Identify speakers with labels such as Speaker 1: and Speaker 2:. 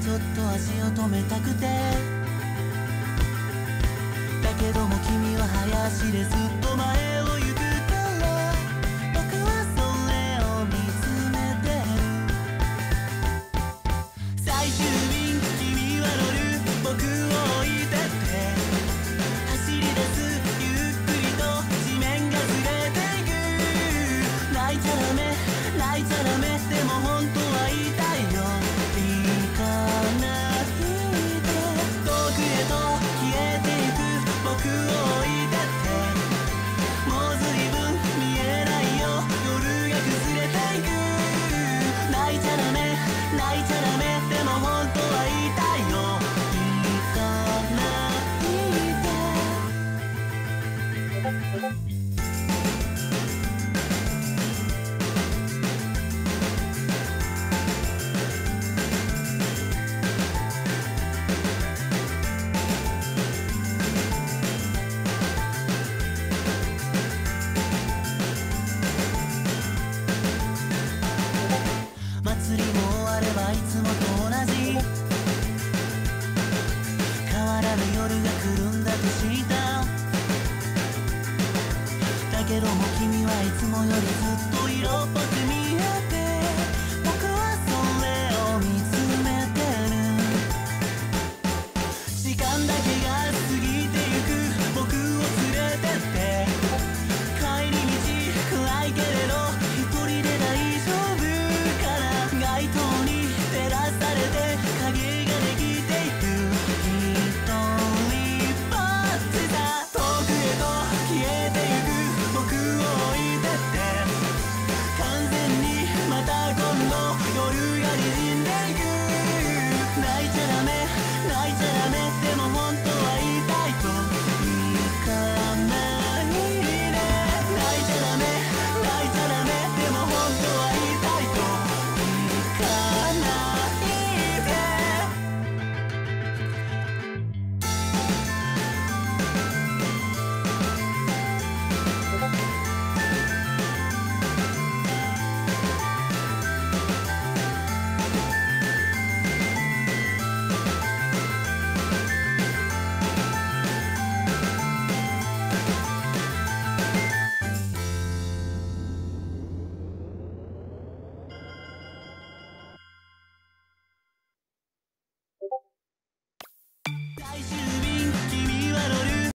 Speaker 1: ちょっと足を止めたくて。だけども君は早足です けども君はいつもよりずっと色っぽい